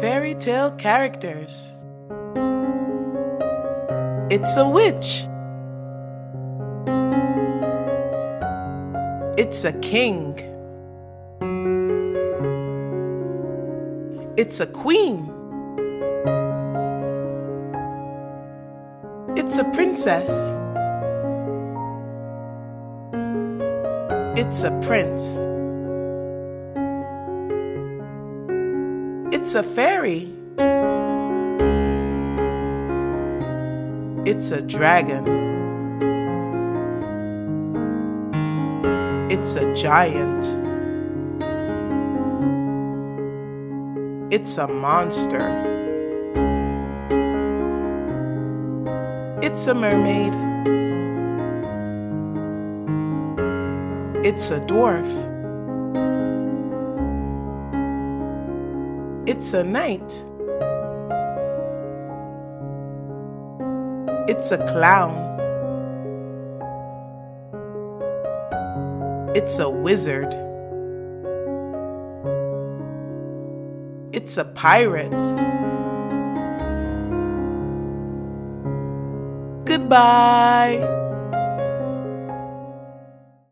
fairy tale characters. It's a witch. It's a king. It's a queen. It's a princess. It's a prince. It's a fairy. It's a dragon. It's a giant. It's a monster. It's a mermaid. It's a dwarf. It's a knight. It's a clown. It's a wizard. It's a pirate. Goodbye.